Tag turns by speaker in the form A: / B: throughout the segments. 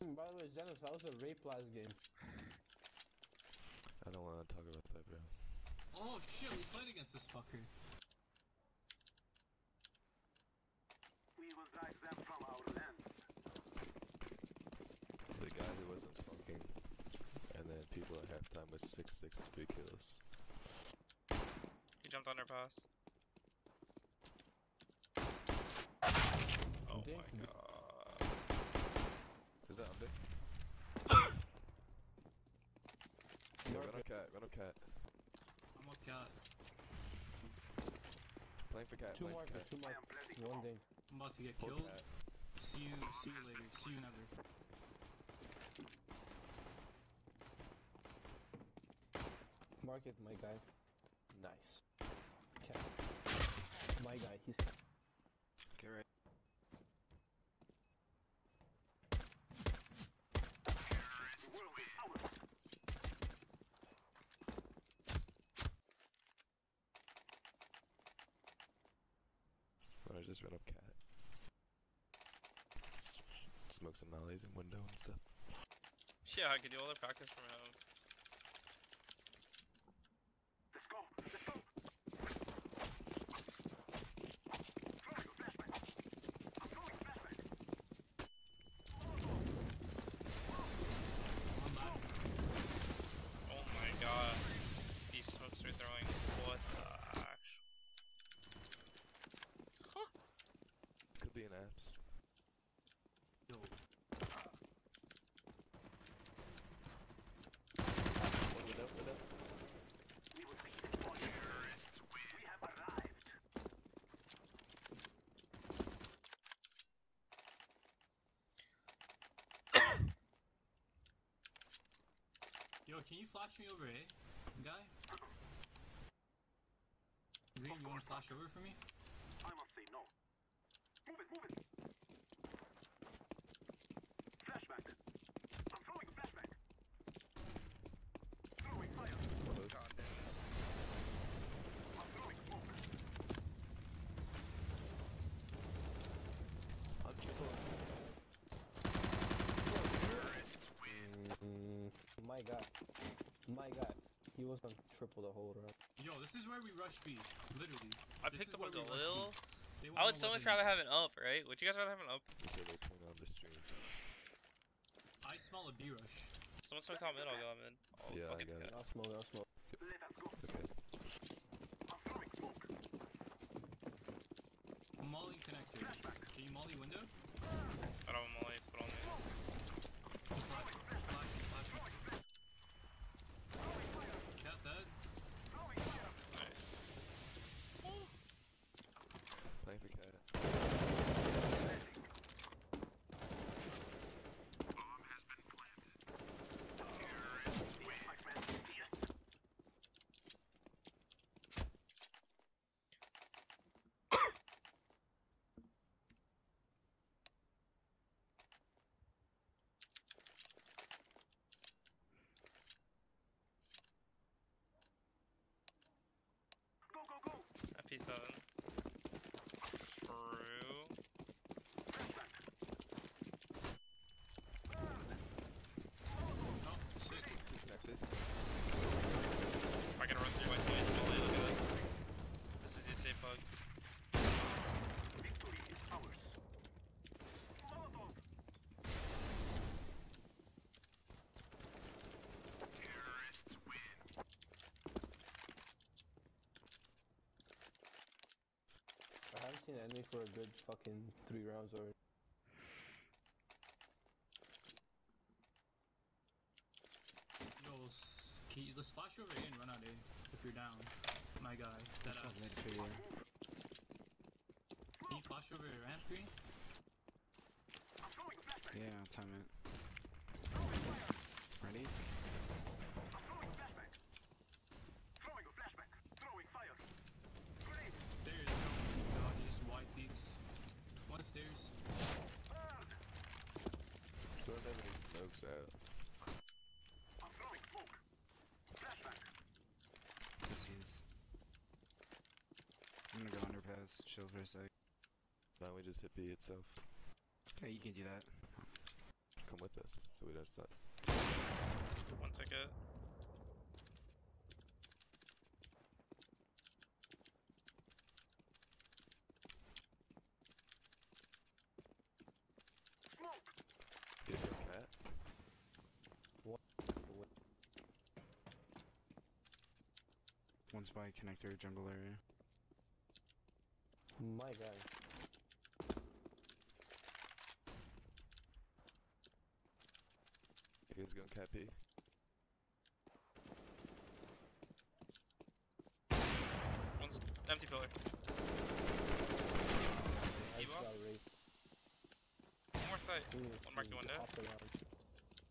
A: By the way, Zenos, how was a rape last game?
B: I don't want to talk about that, bro.
C: Oh shit, we played against this fucker.
D: We will drive them from our lands.
B: The guy who wasn't smoking, and then people at halftime with six six three kills.
E: He jumped underpass. Oh
A: Dick.
E: my god.
B: Is that under? Yo, run on cat, run on cat.
C: I'm a cat.
B: Playing for cat,
A: Two
B: playing for cat.
A: two markers, one ding.
C: I'm about to get
B: Poor
C: killed.
B: cat.
C: See you, see you later. See you never.
A: Market, my guy. Nice. Cat. My guy, he's
F: Get right.
B: When I just ran up cat. S- Smoke some mollies in window and stuff.
E: Yeah, I could do all the practice from home.
D: Let's go. Let's go. Throwing a flashbang. I'm throwing a flashbang.
C: I'm back.
E: Oh my god. These smokes are throwing. What the actual?
B: Could be an apps.
C: Yo,
B: One window, window.
D: We will beat this boy. Terrorists win. We have arrived.
C: Yo, can you flash me over, eh, guy? Green, you wanna flash over for me?
D: I must say no. Move it, move it. Flashbang. I'm throwing a flashbang. Throwing fire.
B: Close.
D: I'm throwing smoke.
B: I'm triple.
A: Mm, my guy. My guy. He was on triple the whole round.
C: Yo, this is where we rush B. Literally.
E: I
C: This
E: picked up a
C: we.
E: Galil. I would so much rather have an up, right? Would you guys rather have an up?
B: Until they turn on the stream.
C: I smell a B rush.
E: Someone smoke top mid, I'll go mid. I'll,
B: Yeah,
E: I'll
B: I
E: get to
B: got it.
A: I'll smoke, I'll smoke.
D: Let us go.
B: Okay.
D: I'm throwing smoke.
C: Molly connector. Can you molly window?
E: I don't have molly, put on me.
C: Flash, flash, flash. Cat dead.
E: Nice.
B: Playing for cat.
D: Yes, my friend. Yes. Go, go, go.
E: MP7. True.
C: Oh, shit.
B: Connected.
E: I can run through my teammates molly, look at this. This is your safe bugs.
D: Victory is ours. Molotov. Terrorists win.
A: I haven't seen an enemy for a good fucking three rounds already.
C: Yo, can you, let's flash over A and run out A if you're down. My guy. That
F: That's not
C: ass.
F: for you.
C: Can you flash over ramp green?
D: I'm throwing a flashbang.
F: Yeah, time it. Ready?
D: I'm throwing a flashbang. Throwing a flashbang. Throwing fire. Grenade.
C: Stairs. Oh god, he just wide peeks. One stairs.
D: Burn.
B: Don't have any smokes out.
D: I'm throwing smoke. Flashbang.
F: This is. I'm gonna go underpass, chill for a sec.
B: Now we just hit B itself.
F: Okay, you can do that.
B: come with us, so we don't start.
E: One ticket.
D: Smoke!
B: Is your cat?
F: One's by connector jungle area.
A: My guy.
B: He's going cat B.
E: One's empty pillar.
A: I just got raped.
E: One more side. One mark
A: he
E: the window.
A: hopped around.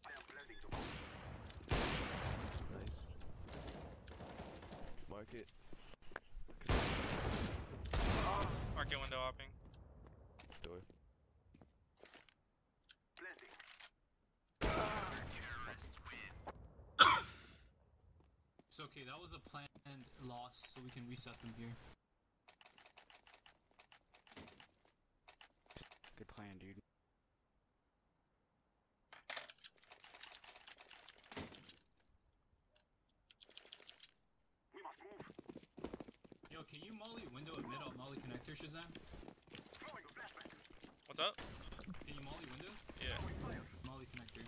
D: I am planting the bomb.
B: Nice. Mark it.
E: Market window hopping.
B: Door.
D: Planting.
C: So okay, that was a planned loss, so we can reset them here.
F: Good plan, dude.
D: We must move.
C: Yo, can you molly window at mid? I'll molly connector, Shahzam.
D: Throwing.
E: What's up?
C: Can you molly window?
E: Yeah.
C: Molly connector.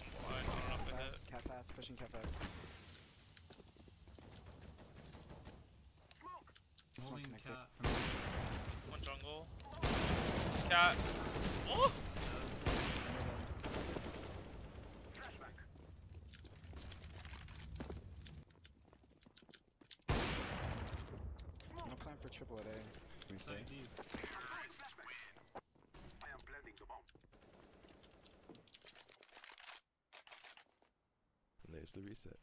E: I'm blind. I don't know if I hit.
F: Cat fast, pushing cat fast.
D: Smoke!
F: This
C: Holding cat from
E: One jungle. Cat. Oh!
D: Flashback.
F: No plan for triple at A. Can we stay?
C: side D.
D: Throwing flashback. I am planting the bomb.
B: The reset.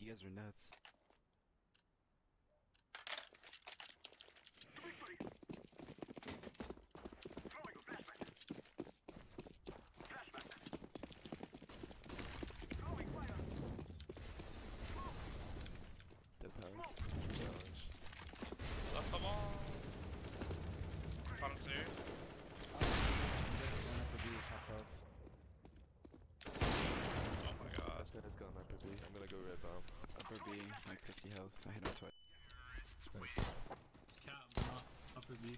F: You guys are nuts.
D: Victory! Throwing a flashback. Flashback. Throwing fire.
B: Dead pounds. Challenge.
E: Left the ball. Bottom stairs.
F: One up with B is half health.
E: Oh my god.
B: This guy's gone upper B. I'm gonna go red bomb.
F: Upper B, like 50 health. I hit him twice.
B: Nice.
C: It's cat, but not upper B.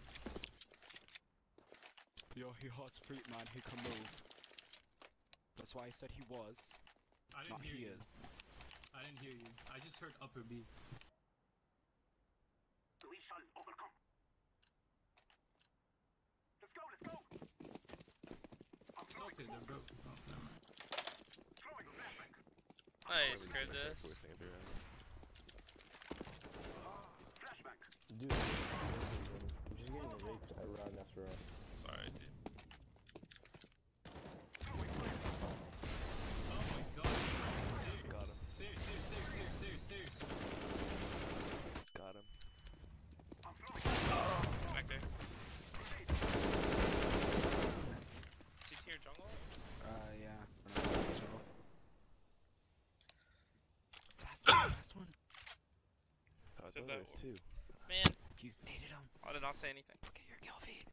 F: Yo, he hot's fruit, man. He can move. That's why I said he was,
C: I didn't
F: not
C: hear
F: he
C: you.
F: is.
C: I didn't hear you. I just heard upper B.
D: We shall overcome. Let's go, let's go! I'm
C: It's
D: throwing
C: okay, they're broke. Oh, never mind.
D: throwing a flashback.
E: Nice,
B: Really
E: grab
B: gonna start
E: this.
B: forcing every round.
D: Flashback.
A: Dude, there's two of them. I'm just getting raped at round after round.
E: Sorry, dude.
D: Throwing fire.
C: Oh my god, it's running stairs.
B: Got him.
C: Stairs, stairs, stairs, stairs, stairs, stairs.
B: Got him.
D: I'm throwing
E: Connector.
D: grenade.
E: CT or jungle?
F: Uh, yeah. Jungle. Last one, last one.
B: Oh, I
E: Said that
B: there was two.
E: Man,
F: You needed him.
E: I did not say anything.
F: Look at your kill feed.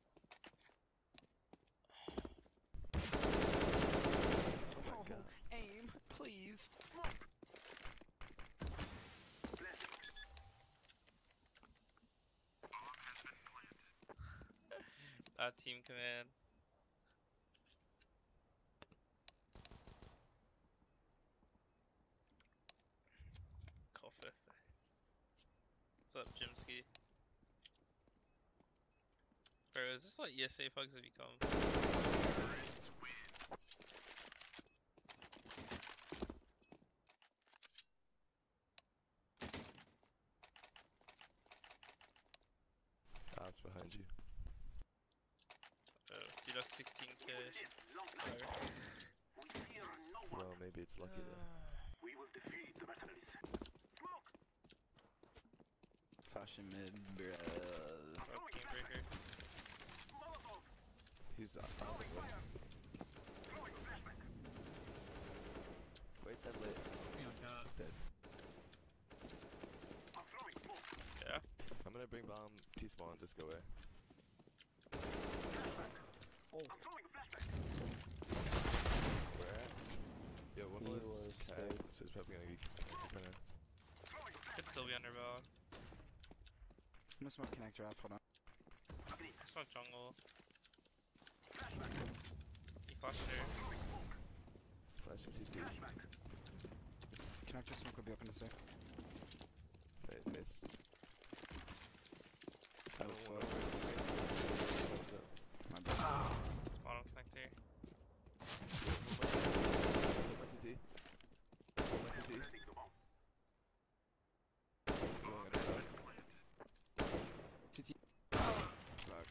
B: Oh my god.
F: Aim, please.
D: Planting.
E: That team command. Call fifth. What's up, Jimski? Bro, is this what ESEA pugs have become?
B: Ah, it's behind you.
E: Oh, dude, that's 16k.
D: Long
E: Fire.
D: We fear no one.
B: Well, maybe it's lucky then.
D: We will defeat the mercenaries. Smoke!
F: Fashion mid, bruh.
E: Oh, game breaker.
D: Molotov!
B: He's uh,
D: Throwing
B: uh,
D: fire! Throwing a flashback.
B: Wait, said lit.
C: You know, cat.
B: Dead.
D: I'm throwing smoke.
E: Yeah.
B: gonna bring bomb T spawn. Just go away.
A: Oh,
D: I'm throwing a flashback.
B: Where? Yo, one
A: He
B: was,
A: was
B: cat, so it's probably gonna be kinda.
D: Throwing a flashback.
E: Could still be under bell.
F: I'm gonna smoke connector off. Hold on.
E: I smoke jungle.
D: Flashback.
E: He flashed here.
D: Throwing smoke.
B: CT.
D: Flashback.
F: Connector smoke will be open to safe.
B: Wait, missed. I don't
F: Oh,
B: want
F: fuck.
B: to. What's up?
F: My bad.
E: It's bottom connector.
B: Hit my CT. Hit my CT.
D: Planting the bomb.
B: Going at the top.
F: CT. Fuck.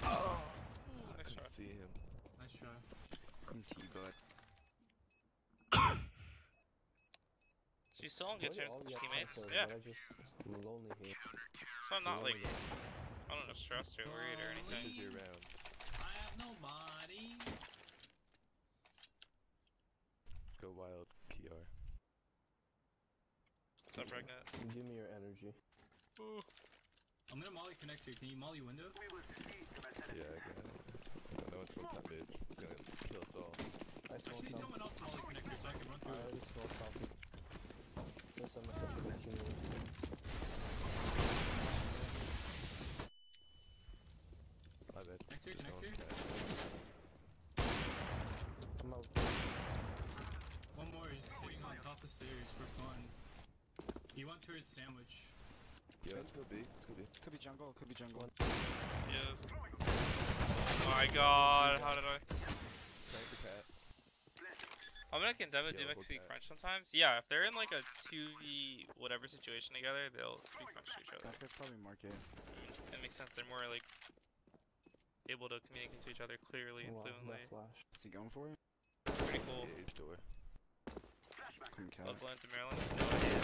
E: Nice
B: Couldn't
E: try.
B: see him.
C: Nice try.
F: MT, bud.
E: So you still don't get
A: why
E: terms with
A: the
E: teammates?
A: attacks
E: Yeah.
A: I just lonely here.
E: So I'm not
A: Lonely
E: like. I don't know stressed or worried or anything.
B: This is your round.
C: I have nobody.
B: Go wild, Kiar.
E: What's up, pregnant?
A: Give me your energy.
C: I'm gonna molly connector. Can you molly window?
D: We will see Mercedes.
B: Yeah, I got it. I know it's smoke time mid. Kill us all.
A: I smoked
C: Actually, someone else molly connector so I can run through it.
A: already smoked out. Since I'm such a good.
B: My bad.
C: Connector,
B: Just going
C: connector.
A: I'm out.
C: One more is sitting on top of the stairs for fun. He went towards sandwich.
B: Yeah, let's go B. Let's go B.
F: Could be jungle. Could be jungle.
E: Yes. Oh my god, how did I?
B: Trying to.
E: I'm gonna can Devin do
B: Yo,
E: speak. French sometimes. Yeah, if they're in like a 2v whatever situation together, they'll speak French to each other.
F: That's guy's probably market.
E: It makes sense. They're more like able to communicate to each other clearly and
A: Wow, no
E: fluently.
A: flash.
F: What's he going for? it?
E: Pretty cool.
B: Yeah, he's door.
F: Come cat.
E: Love Lance in Maryland. No idea.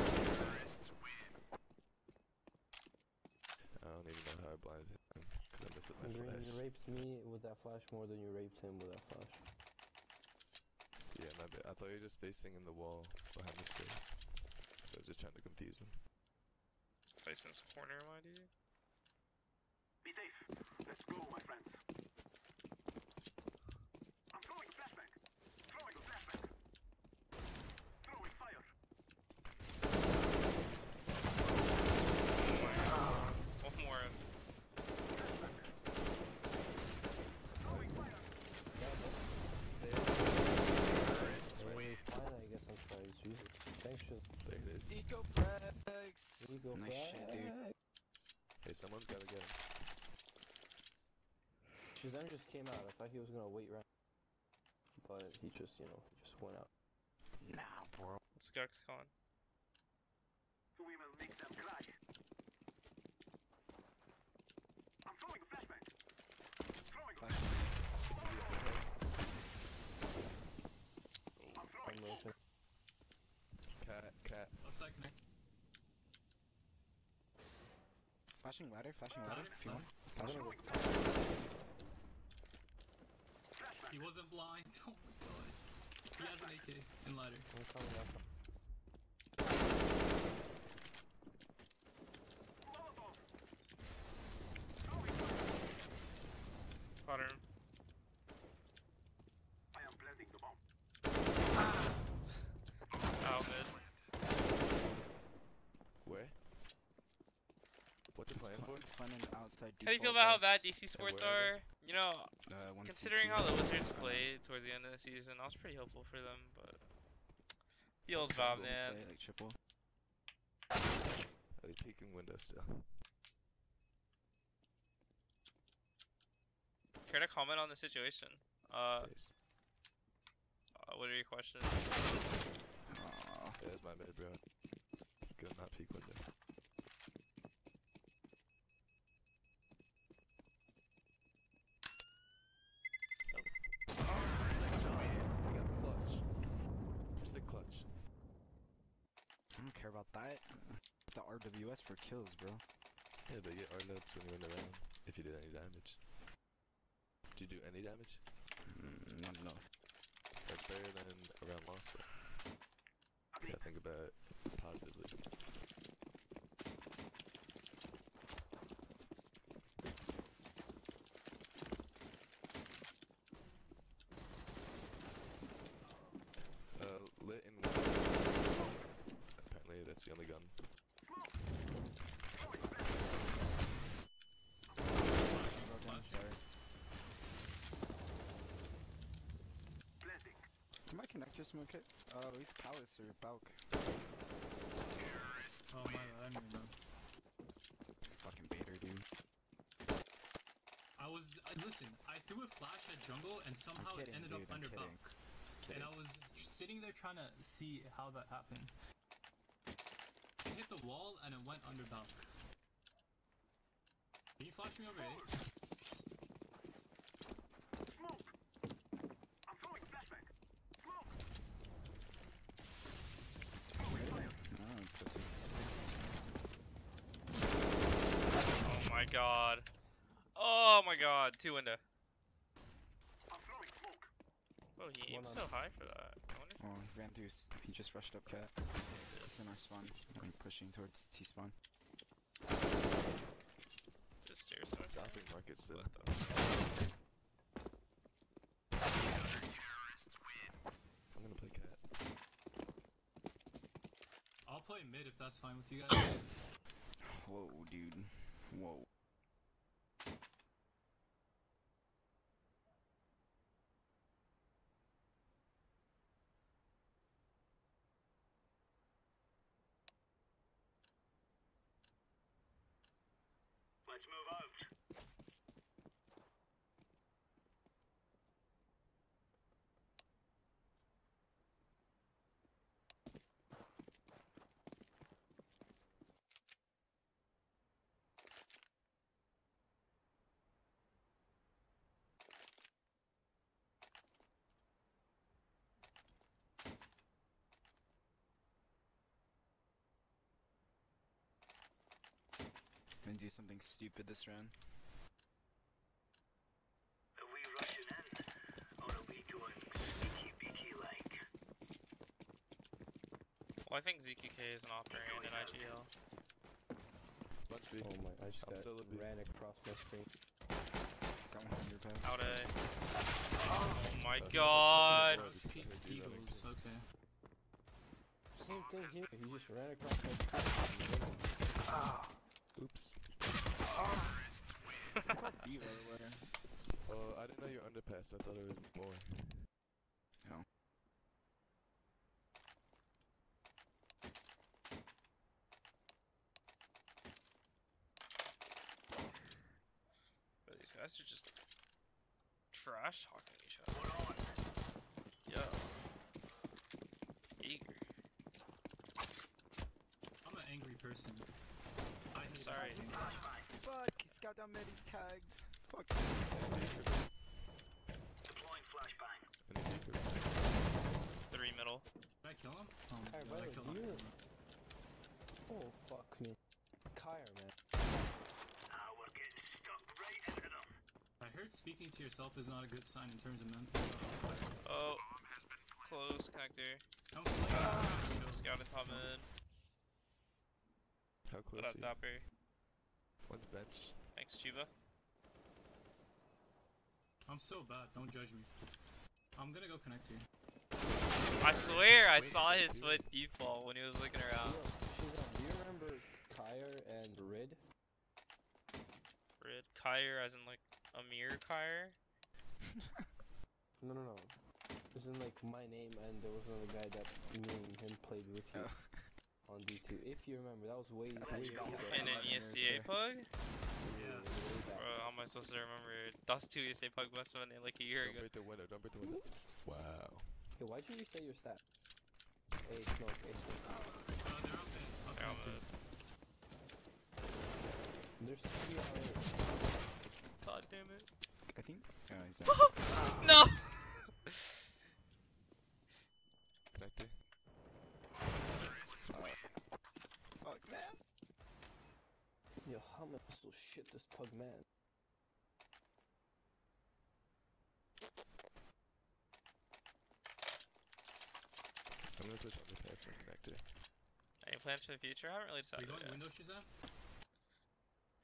B: I don't even know how I blinded him. Cause I missed it my
A: Green,
B: flash.
A: you raped me with that flash more than you raped him with that flash.
B: Yeah, my bad. I thought you were just facing in the wall behind the stairs. So I was just trying to confuse him.
E: Facing in this corner, why do you?
D: Be safe. Let's go, my friends. I'm throwing a flashback. Throwing a flashback. Throwing fire.
E: One more.
D: Throwing fire.
A: Hey, fine, I guess I'm trying. Jesus. Thanks, shit.
B: There it is.
F: Eco flex.
A: There you go,
F: Nice shit, dude.
A: flag.
B: Hey, someone's gotta get him.
A: Shahzam just came out. I thought he was gonna wait right. But he just, you know, he just went out.
F: Nah, bro.
E: What's Gex calling?
D: We will make them cry. I'm throwing a flashback. Throwing a
F: Flash.
D: I'm
A: I'm
D: throwing.
B: Cat, cat.
C: Upside connect.
F: Flashing ladder. Flashing ladder. If you want.
A: I'm gonna go.
D: flashback.
C: He wasn't blind. Oh my god. He has an AK in ladder.
A: I'm coming up.
D: Molotov. Throwing fire.
E: Potter.
D: I am planting the bomb.
E: Out mid.
B: Where? What's it
F: He's
B: playing
F: pl-
B: for?
F: He's planning outside.
E: How do you feel about how bad. DC sports
B: are
E: are? You know,
F: Uh,
E: considering how the Wizards played towards the end of the season, I was pretty hopeful for them, but feels bad,
F: Doesn't
E: man.
F: say, like triple.
B: Are they peeking window still?
E: Care to comment on the situation? Uh,
B: Face.
E: uh, what are your questions?
F: Aw.
B: Yeah, my bad, bro. Go not peek window. They got clutch. Just a clutch.
F: I don't care about that. The RWS for kills, bro.
B: Yeah, but you get our notes when you win the round. If you did any damage. Did you do any damage?
F: Mm, not enough.
B: That's better than around lost. though. Yeah, think about it positively. Uh, lit in one. Apparently, that's the only gun.
F: Well done, sorry.
D: Planting.
F: Can my connector smoke it? Oh, he's Palace or Balk.
C: Oh my bad, I didn't even know.
F: Fucking Bader, dude.
C: I was I, listen. I threw a flash at jungle and somehow
F: kidding,
C: it ended
F: dude,
C: up
F: I'm
C: under
F: kidding.
C: Buck. And I was sitting there trying to see how that happened. It hit the wall and it went under Balk. Can you flash me over A?
D: Smoke. I'm throwing flashbang. Smoke.
F: Oh, pussies.
E: Oh my god. Oh my god, uh, two window.
D: I'm throwing smoke.
E: Oh, he
A: One
E: aimed so high for that.
F: Oh, he ran through. He just rushed up cat. He's in our spawn. I'm pushing towards T spawn.
E: Just stairs somewhere.
B: Stopping market still.
E: What the?
B: I'm gonna play cat.
C: I'll play mid if that's fine with you guys.
F: Whoa, dude. Whoa.
D: Let's move out.
F: Gonna do something stupid this round.
D: Are we rushing in? Or are we going sneaky beaky like?
E: Well, I think ZQK is an operator in IGL.
B: Bunch B.
A: Oh my! I just got
B: still
A: ran across my screen.
F: Got one on your pass.
E: Out A. Oh my
B: That's
E: god.
B: that's not
C: Pe-
B: what I do, that makes
C: Eagles, okay.
A: Same thing here. He just ran across my screen.
B: Oops.
F: B right away.
B: Oh, I didn't know you were underpass. I thought it was more.
F: No.
E: But these guys are just trash talking each other. Yo. Eager.
C: I'm an angry person. I hate
E: Sorry.
F: Fuck! He's got down Medi's tags. Fuck.
D: Deploying flashbang.
E: Three middle.
C: Did I kill him? Oh my god,
A: by
C: I killed
A: do
C: him.
A: Oh fuck me, Kyra, man.
D: Ah, we're getting stuck right into them.
C: I heard speaking to yourself is not a good sign in terms of mental health.
E: Oh. Close connector.
C: Come play.
E: You know, scout and top mid.
B: How close
E: What
B: are
E: up,
B: you?
E: Dapper?
B: One's bench.
E: Thanks, Chiba.
C: I'm so bad. Don't judge me. I'm gonna go connect you.
E: I swear I
B: Wait,
E: saw his
B: dude.
E: foot default when he was looking around.
A: Yo, do you remember Kyra and Rid?
E: Rid Kyre as in like Amir Kyre?
A: No, no, no. This is like my name, and there was another guy that me and him played with you
F: Oh.
A: On D2. If you remember, that was way, way
F: you
A: back.
F: go.
E: In an
F: Eleven ESEA
E: pug?
C: Yeah.
E: Bro, how am I supposed to remember? DOS 2 ESEA pug must have been like a year
B: Don't
E: ago.
B: break the window. Don't break the window. Wow.
A: Hey, why'd you reset your stat? Hey, smoke, hey, smoke.
C: They're up there. Up
E: They're on
C: there.
E: the-
A: There's three already.
E: God damn it.
F: I think. Oh, he's not.
E: No!
A: Yo, how am I so shit this pug man?
B: I'm gonna switch on the back to.
E: Any plans for the future? I haven't really decided.
C: Are you going window?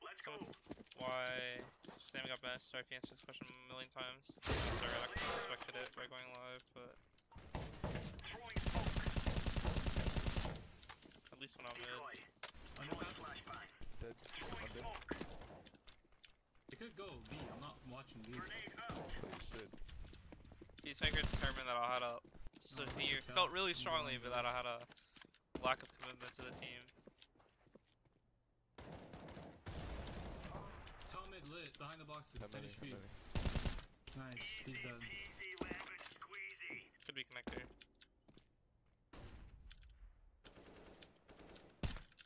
D: Let's go.
E: Why? Sam got best. Sorry if you answered this question a million times. Sorry, I expected it by going live, but. At least when I'm mid.
B: Dead.
D: Throwing
B: Under.
D: smoke.
C: It could go B. I'm not watching B.
D: Grenade out.
B: Holy shit.
E: Peacemaker determined that I had a severe,
C: watch
E: felt really strongly, but that I had a lack of commitment to the team.
C: Tell mid lit behind the boxes.
B: 10
C: 10
B: many, 10
C: HP. Nice. He's dead.
D: Easy lemon squeezy.
E: Could be connector.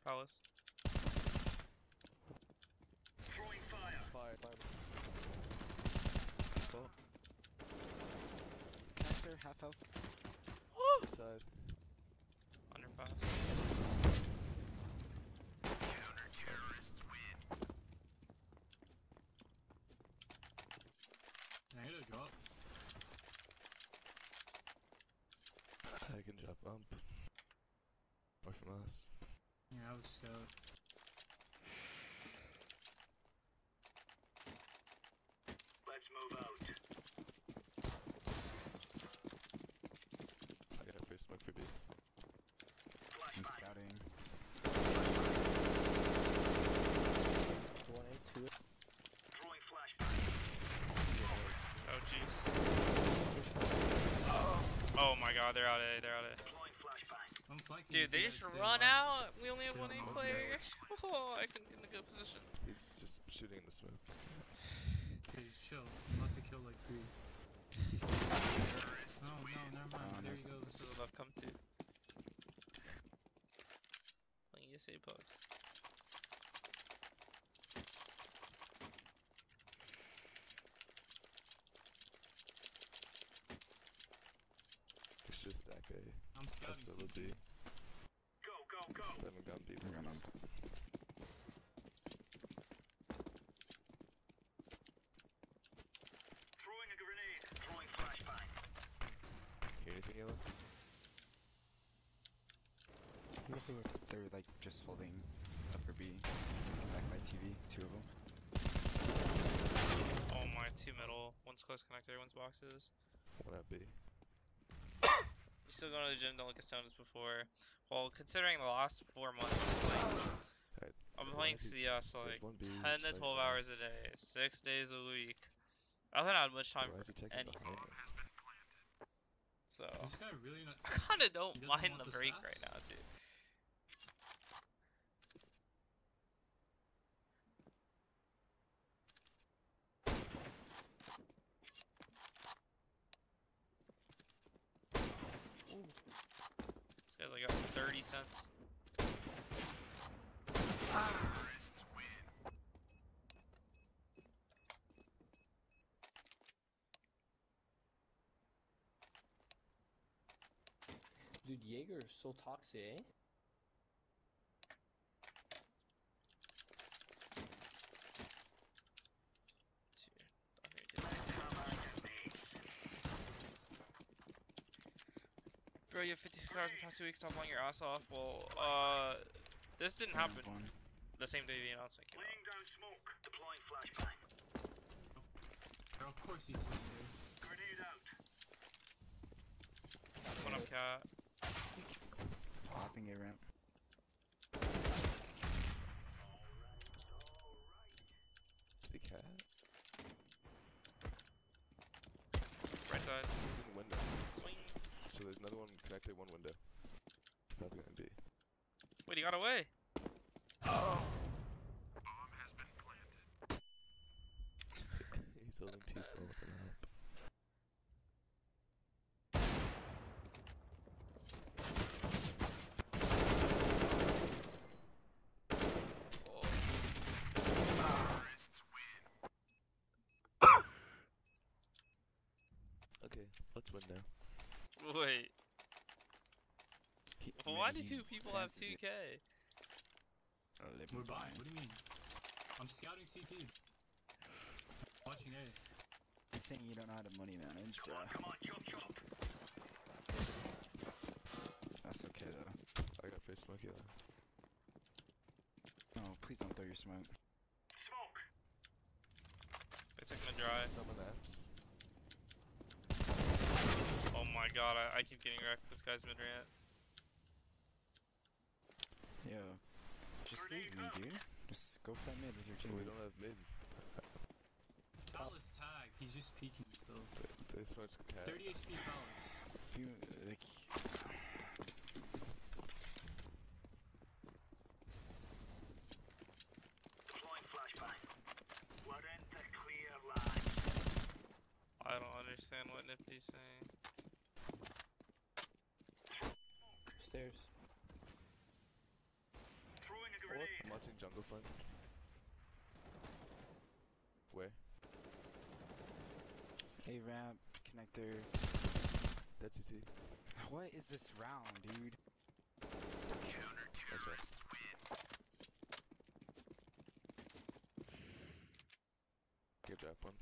E: Palace.
D: Throwing fire.
B: Fire, fire. Stop.
F: Connector, half health. Oh!
B: Inside.
E: Underpass.
C: Can I hit a drop?
B: I can jump up. Or from us.
C: Yeah, I was scout.
D: Let's move out.
B: I got a free smoke for B.
F: I'm
D: Flashbang.
F: scouting.
A: One A, two A.
D: Throwing flashbang.
E: Oh jeez. Oh my god, they're out A, they're out A.
D: Deploying flashbang.
C: I'm flanking.
E: Dude, they just run out. We only have one A player. Oh, I couldn't get in a good position.
B: He's just shooting in the smoke.
C: Okay, just chill. I'm about to kill like three.
F: He's
C: No, no, never mind.
F: Oh,
C: there
F: nice.
C: you go.
E: This is what I've come to. Playing ESEA puck.
B: It's just stack A.
C: I'm scouting.
B: Also will
C: CT.
B: B.
D: Go, go, go.
B: They haven't gone B.
F: They're gonna-
B: once.
D: Throwing a grenade. Throwing flashbang.
B: Hear anything, Yellow?
A: Nothing.
F: They're like just holding upper B. Back by TV, two of them.
E: Oh my, two middle. One's close connector, one's boxes.
B: One at B.
E: You still going to the gym, don't look as stoned as before. Well, considering the last four months I've been playing,
B: Alright.
E: I've been
B: Why
E: playing CS like 10 to 12 hours a day, 6 days a week. I haven't had much time for
B: is he taking
E: any. So,
C: This guy really not.
E: I kinda don't
C: He doesn't
E: mind the
C: the
E: break right now, dude. This guy's like got 30 cents.
A: Dude, Jaeger is so toxic, eh?
E: Dude, I think it did. Bro, you have 56 hours in the past two weeks. Stop playing your ass off. Well, uh, this didn't happen
F: of
E: the same day the announcement came out.
D: Down smoke. Deploying flashbang.
C: Bro, of course he's in there.
D: Grenade out.
E: One up cat.
F: Popping A ramp.
B: See cat?
E: Right side.
B: He's in window.
E: Swing.
B: So there's another one connected, one window. Probably gonna be.
E: Wait, he got away.
B: He's holding T small with an up. Okay, let's win now.
E: Wait.
F: He, maybe
E: why do two people have
F: fancies
E: 2K?
F: Oh, living
C: We're buying. What do you mean? I'm scouting CT. Watching A.
F: You're saying you don't know how to money manage,
D: Come
F: bro.
D: on, come on, chop chop.
F: That's okay though.
B: I got first smoke yellow.
F: Oh, no, please don't throw your smoke.
D: Smoke.
E: They're taking dry.
B: Some of apps.
E: Oh my god, I, I keep getting wrecked. This guy's mid rant.
F: Yo, just leave me, dude. Just go play mid with your
B: We
F: team.
B: don't have mid.
C: Palace tag. He's just peeking still.
B: They, they smoked cat.
C: 30 HP Palace.
F: You like,
D: Deploying flashbang. We're in the clear lines.
E: I don't understand what Nifty's saying.
A: Stairs.
D: Throwing a
B: What?
D: grenade.
B: I'm watching jungle front. Where?
F: a ramp connector.
B: That's CT.
F: What is this round, dude?
B: That's win. Give that one.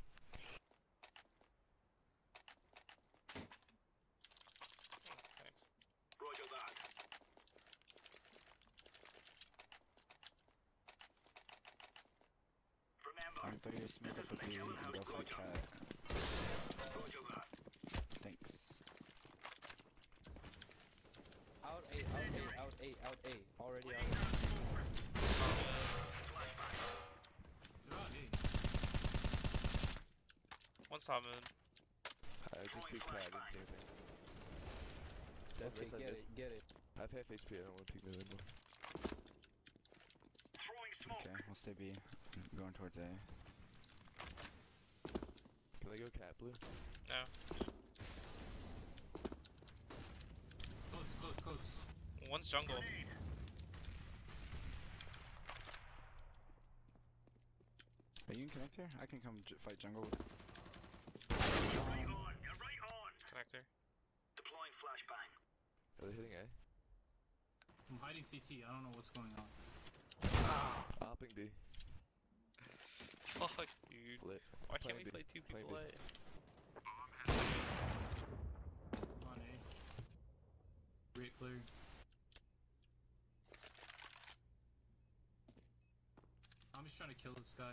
D: Remember,
F: I'm throw your up with you and go fight cat. Thanks.
A: Out A, out A, out A, out A. Already out.
D: down smoke.
C: They're on A.
E: One top mid.
B: I just peeked cat, I didn't see anything.
A: Okay, get it, get it.
B: I have half HP, I don't want to peek mid anymore.
D: Throwing.
F: Okay, we'll stay B. I'm going towards A.
B: Can they go cat blue?
E: No.
C: Close, close, close.
E: One's jungle.
D: Grenade.
F: Are you in connector? I can come j- fight jungle.
D: You're right on. You're right on.
E: Connector.
D: Deploying flashbang.
B: Are they hitting A?
C: I'm hiding CT. I don't know what's going on.
B: Ah, Opping B.
E: Fuck, dude.
B: Lit.
E: Why can't
B: Playing
E: we
B: B.
E: play two
B: Playing
E: people
B: B.
E: A?
C: On A. Great player. I'm just trying to kill this guy.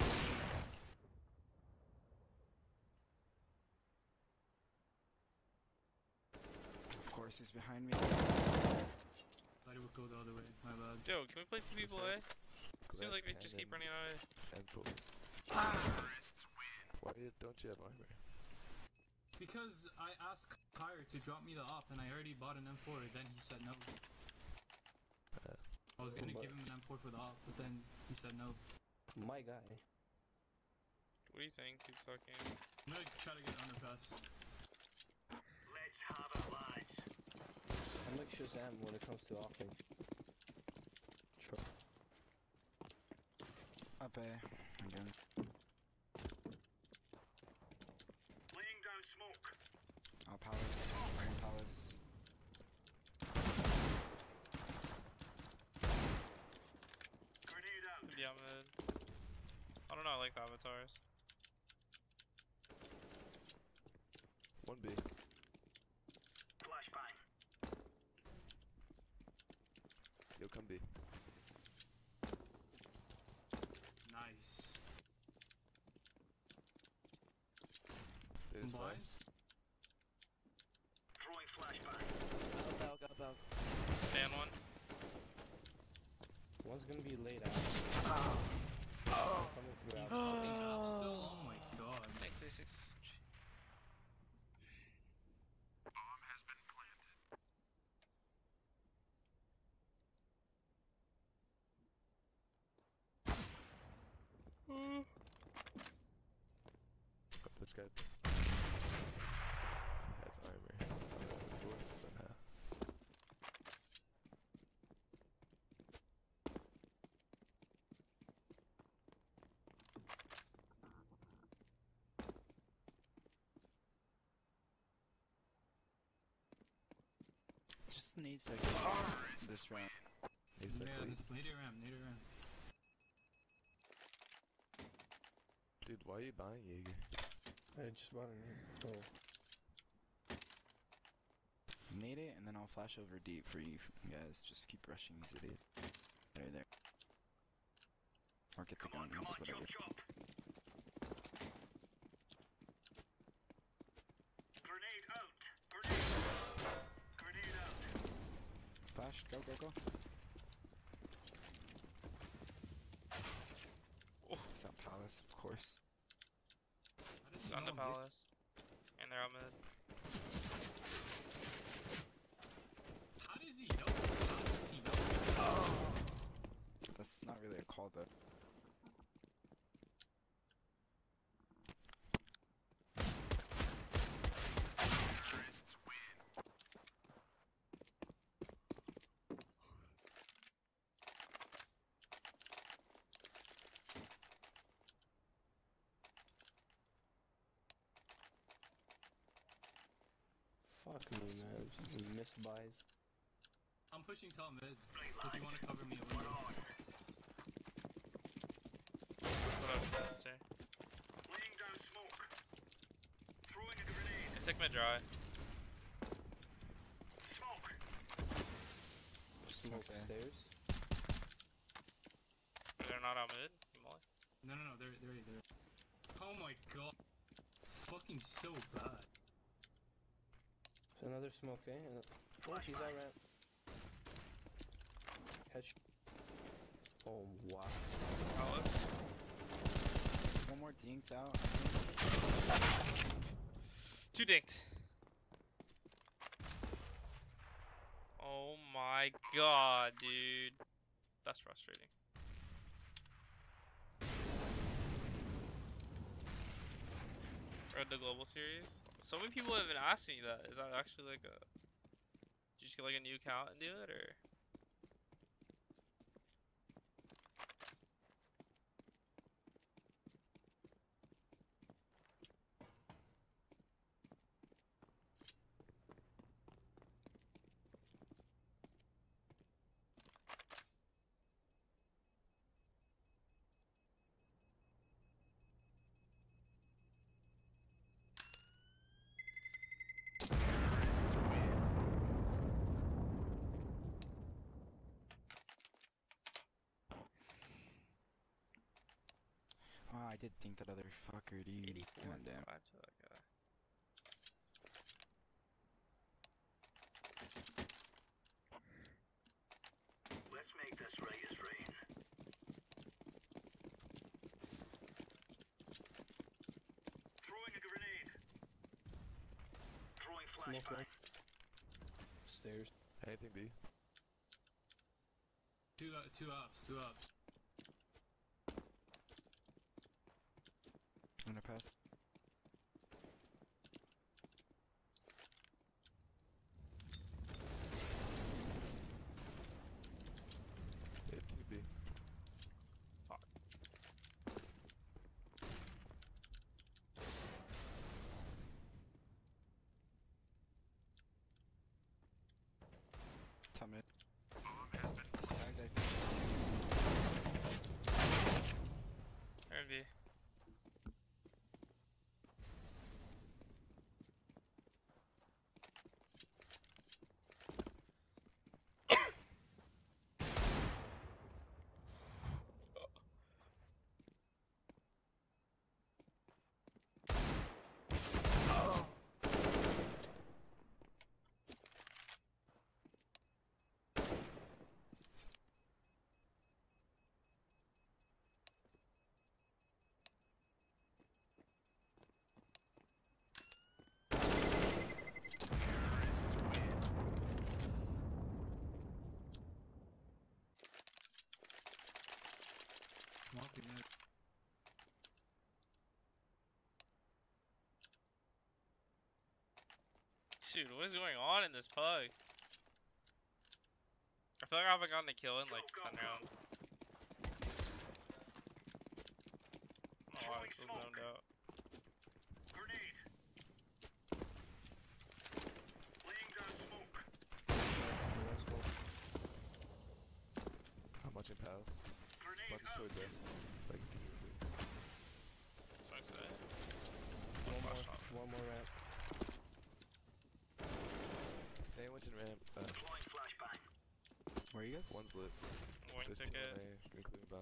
F: Of course, he's behind me.
C: Thought it would go the other way. My bad.
E: Yo, can we play two people A?
B: Glass
E: Seems like they just keep
B: cannon
E: running out of
B: And full. Why do you, don't you have armor?
C: Because I asked Kyre to drop me the op and I already bought an M4, then he said no.
B: Uh,
C: I was gonna
A: But-
C: give him an M4 for the op, but then he said no.
A: My guy.
E: What are you saying? Keep sucking.
C: I'm gonna try to get underpass.
D: Let's have it, lads.
A: I'm like Shahzam when it comes to offing. Sure.
F: Up A. Again.
D: Laying down smoke.
F: I'll palace. Iron palace.
D: Grenade out.
E: Yeah, mid. I don't know, I like the avatars.
B: one B.
D: Flashbang.
B: Yo, come B.
C: Nice.
B: There's
C: Combined?
B: flash.
D: Throwing flashbang.
B: Out.
E: Dan one.
A: One's gonna be laid out. Coming through
C: He's
A: out.
C: fucking out still. Oh my god.
E: Thanks, A6.
B: Oh, this guy has armor. Uh, works somehow.
F: Just needs to get this round.
B: He's like,
C: Yeah,
B: "Please."
C: this later ram, later ram.
B: Dude, why are you buying Jaeger?
A: I just bought a new. Oh,
F: Nade it, and then I'll flash over deep for you guys. Just keep rushing these idiots. There, there. Or get the
D: Come on,
F: guns,
D: come on,
F: whatever.
D: chop, chop. Grenade out. Grenade. Grenade out.
F: Flash, go, go, go.
E: Oh.
F: It's on Palace, of course.
C: How does
E: It's
C: he
E: on the
C: know, dude?
E: palace. And they're out mid.
C: How does he know? How does he know?
F: That's not really a call though.
A: Fuck me, man. Just missed buys.
C: I'm pushing top mid. So do you want to cover me a window?
E: What up, Master?
D: Laying down smoke. Throwing a grenade.
E: I took mid dry.
D: Smoke.
A: Smoke
F: Okay.
A: stairs.
E: They're not out mid. Molly.
C: No, no, no. They're they're they're. Oh my god. Fucking so bad.
A: So another smoke, eh? And- Oh, he's out ramp. Catch. Oh, wow.
E: Palace.
F: One more dinked out. I think.
E: Two dinked. Oh my god, dude. That's frustrating. Read the global series. So many people have been asking me that. Is that actually like a? Did you just get like a new account and do it, or?
F: Wow, I did think that other fucker, dude.
E: 84
F: God damn.
E: five to that guy.
D: Let's make this right as rain. Throwing a grenade. Throwing
A: Smoke
D: flashbang.
A: right. Stairs.
B: Anything B?
C: Two uh, two ups. Two ups.
F: I'm gonna pass.
B: Yeah, two B.
F: Top mid. He's tagged, I think.
E: They're in B.
C: Smoking mid.
E: Dude, what is going on in this pug? I feel like I haven't gotten a kill in like 10 rounds. Oh, I feel zoned out.
D: Grenade. Laying down smoke.
A: No smoke.
B: How much in Bunch
D: out.
B: towards there. Like three.
E: So excited.
A: One more. One more ramp.
B: Same sandwich and ramp. Uh,
F: Where are you guys?
B: one's lit.
E: Wing
B: There's two on
E: ticket.
B: A, including bomb.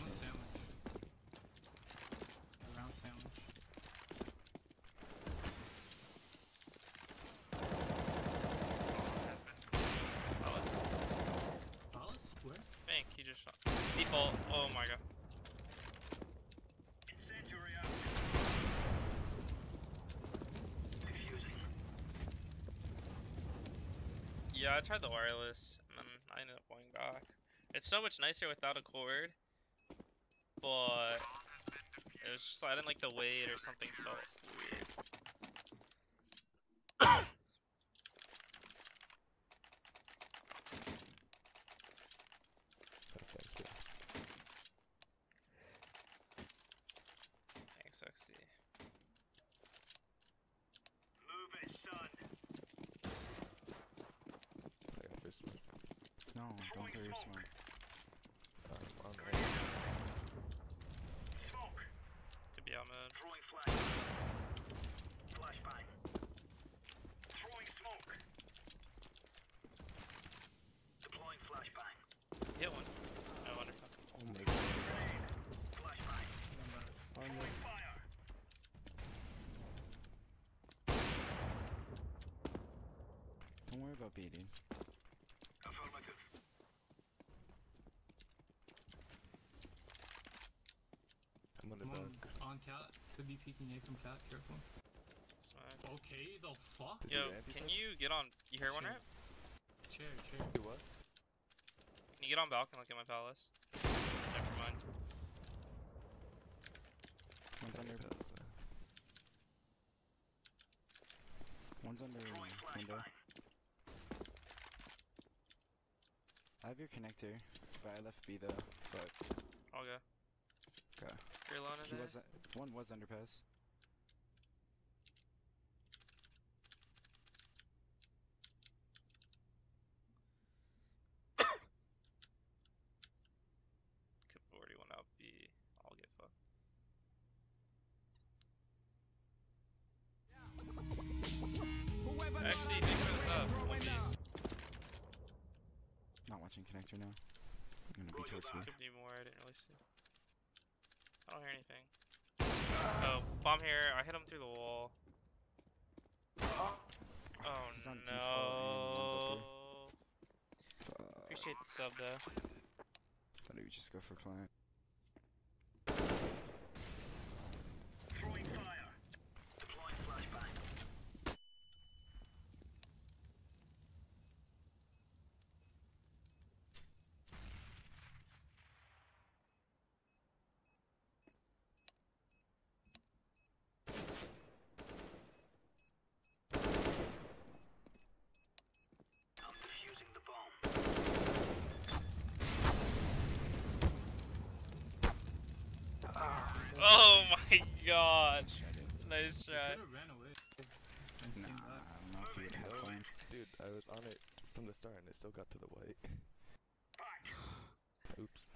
C: One sandwich. A round sandwich.
E: Palace.
C: Palace? Where?
E: Bank, he just shot. Default. Oh my god.
D: Incendiary out. Defusing.
E: Yeah, I tried the wireless, and then I ended up going back. It's so much nicer without a cord, but it was just I didn't like the weight or something felt weird.
B: Oh, thanks, bro.
E: Thanks, XD.
D: Move it, son.
B: I got first smoke.
F: No, don't throw your smoke.
B: Um, on A.
D: Smoke.
E: Could be out mid.
D: Throwing flash. Flashbang. Throwing smoke. Deploying flashbang.
E: Hit one. No wonder.
A: Oh my god.
D: Flashbang.
A: On
D: Throwing
A: the
D: fire.
F: Don't worry about baiting.
D: Affirmative.
B: I'm on the
C: One
B: back.
C: on cat. Could be peeking A from cat. Careful.
E: Smack.
C: Okay, the fuck?
B: Is
E: Yo, can
B: said?
E: you get on? You hear one
C: Sure.
E: right?
C: Chair, chair.
B: Do what?
E: Can you get on balcony? and Look at my palace. Never mind.
F: One's under.
B: Pass now.
F: One's under
D: Throwing
F: window. I have your connector, but I left B though. But
E: Okay.
F: Okay.
E: You're alone
F: he was one was underpass.
E: Sub though.
F: Thought he would just go for plant.
D: Throwing fire. Deploying flashbang. I'm defusing the bomb.
E: Oh my god.
F: Shut it.
E: Nice
C: He
E: try.
C: could have ran away. And
F: Nah, I
C: back.
F: don't know if he have fun.
B: Dude, I was on it from the start and it still got to the white. Oops.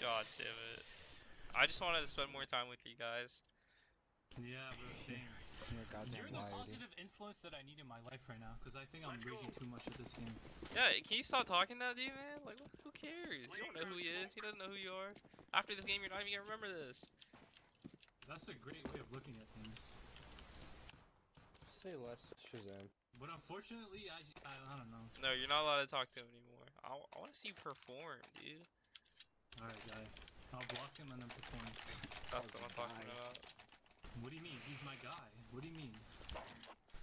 E: God damn it. I just wanted to spend more time with you guys.
C: Yeah, bro, same.
F: You're goddamn
C: You're the
F: liar, dude.
C: positive influence that I need in my life right now, because I think I'm raging too much at this game.
E: Yeah, can you stop talking that dude, man? Like, who cares? You don't know who he is. He doesn't know who you are. After this game, you're not even gonna remember this.
C: That's a great way of looking at things.
A: Say less, Shahzam.
C: But unfortunately, I I don't know.
E: No, you're not allowed to talk to him anymore. I, I want to see you perform, dude.
C: Alright, guy. I'll block him and then perform.
E: That's what I'm talking about.
C: What do you mean? He's my guy. What do you mean?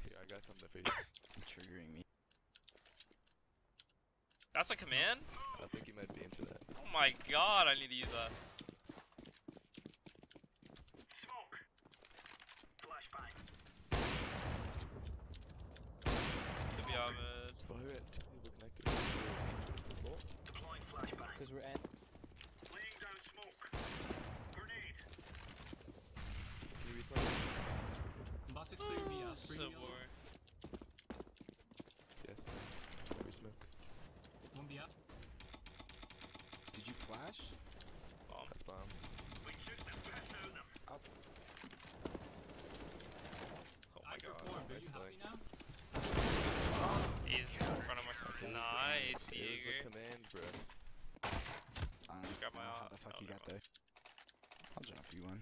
B: Here, I got something for you.
F: You're triggering me.
E: That's a command?
B: I think you might be into that.
E: Oh my god, I need to use that.
D: Smoke. Flashbang.
E: Could be out mid.
B: Why are we at two people connected? It's really dangerous. Smoke?
D: Deploying flashbang.
A: Because we're at.
F: flash.
E: Bomb.
B: That's bomb.
D: We them.
F: Up.
E: Oh my god.
C: Are
B: nice
C: you happy now?
E: He's
B: in front of
E: my.
B: Nice, command, bro.
E: My.
F: How the fuck
E: oh,
F: you got there? I'll drop you one.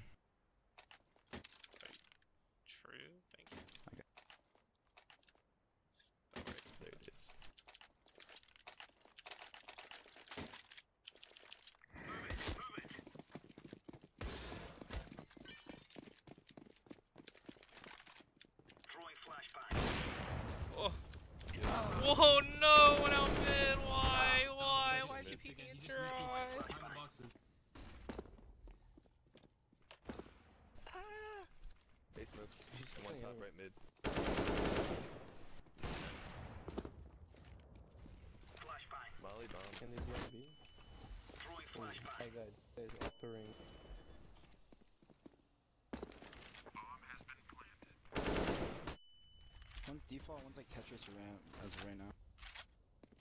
F: Default, one's like Tetris or ramp as of right now.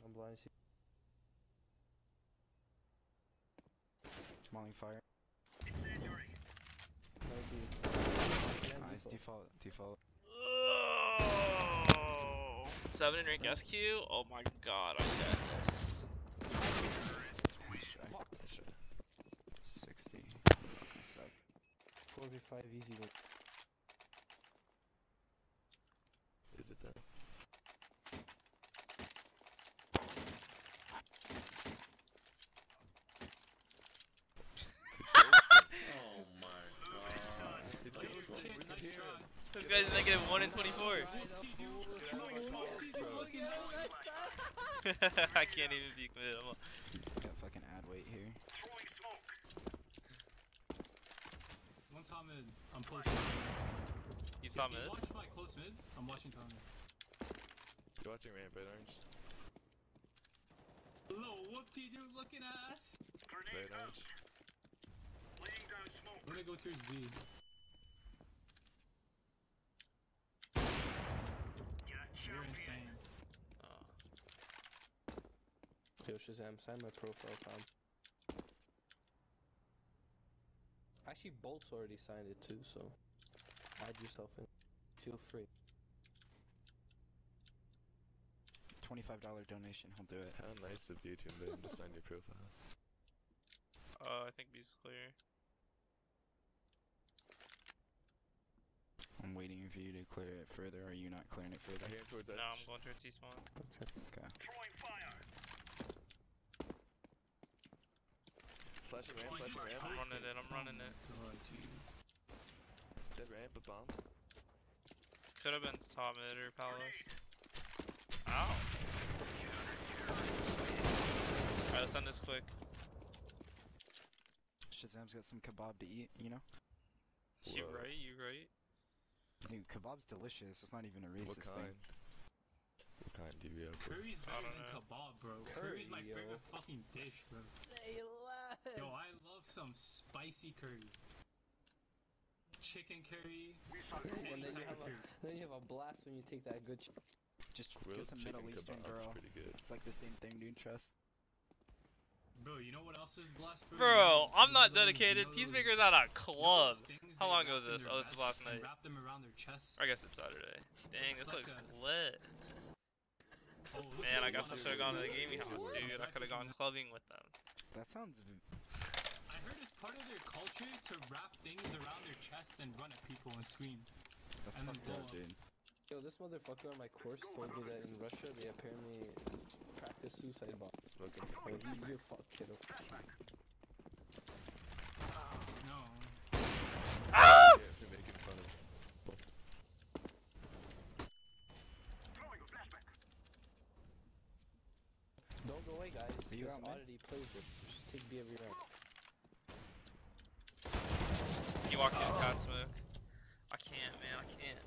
A: I'm blind. See.
F: Molly fire.
D: Incendiary.
A: Might
F: Nice,
A: default.
F: default, default.
E: Oh. Seven in rank SQ? Oh my god, I got this.
F: Fuck. 60. Fucking suck.
A: 4v5 easy win.
B: Is it then?
G: Oh my god.
B: He's
G: Like,
B: ghosting.
C: Shit,
B: We could
C: nice
B: hear
C: try.
B: him.
E: This guy's negative 1 in 24. I can't even be mid. I'm a-
F: Got fucking ad weight here.
C: One top mid. I'm close. mid.
E: You saw
C: you
E: mid?
C: watch my close mid, I'm watching top mid.
B: You're watching ramp, right, Orange?
C: Hello, whoop-de doo looking ass.
D: Grenade
B: Right,
D: out.
B: Orange?
D: Laying down smoke.
C: I'm gonna go towards B. You're insane.
E: Oh.
A: Yo, Shahzam, sign my profile, fam. Actually, Bolt's already signed it too, so add yourself in. Feel free.
F: $25 donation, he'll do it.
B: How nice of you to invite him to sign your profile.
E: Uh, I think B's clear.
F: I'm waiting for you to clear it further. Are you not clearing it further?
B: I hear towards edge.
E: No, I'm going towards T-spawn.
A: Okay.
F: Okay.
D: Throwing fire.
B: Flashing ramp, flashing ramp.
E: I'm running it, I'm running it.
B: Dead ramp, a bomb.
E: Could have been top mid or palace. Ow. Alright, let's end this quick.
F: Shahzam's got some kebab to eat, you know?
E: You
B: Whoa.
E: right, you right.
F: Dude, kebab's delicious. It's not even a
B: What
F: racist
B: kind?
F: thing.
B: What kind do you have?
C: Curry's
E: I
C: better
E: don't
C: than
E: know.
C: kebab, bro.
A: Curry,
C: Curry's my
A: yo.
C: favorite fucking dish, bro.
A: Say.
C: Yo, I love some spicy curry. Chicken curry.
A: And then you have
C: of
A: a then you have a blast when you take that good. Ch-
F: Just
B: Grilled
F: get some Middle Eastern girl.
B: pretty good.
F: It's like the same thing, dude. Trust.
C: Bro, you know what else is blast, bro?
E: Bro, I'm not dedicated.
C: know those-
E: Peacemaker's at a club. How long ago was this? Oh, this was
C: vests
E: last night.
C: Wrap them around their chest.
E: I guess it's Saturday. Dang,
C: It's
E: this
C: like
E: looks
C: a-
E: lit.
C: Oh,
E: Man, I guess I should have gone to the gaming house, dude. I could have gone clubbing with them.
F: That sounds. v-
C: I heard it's part of their culture to wrap things around their chest and run at people and scream.
F: That's
C: And then
F: fucked
C: blow
F: up,
C: up.
F: dude.
A: Yo, this motherfucker on my course told me that in Russia they apparently practice suicide bombs.
B: Smoking.
A: Oh, you, you're fucked, kiddo.
C: No.
E: Ah!
B: Yeah, you're making fun of.
D: Throwing.
A: Don't go away, guys.
F: You
A: because
F: out, man?
A: Oddity plays it. Just take B every round.
E: You walk in cat smoke. I can't, man. I can't.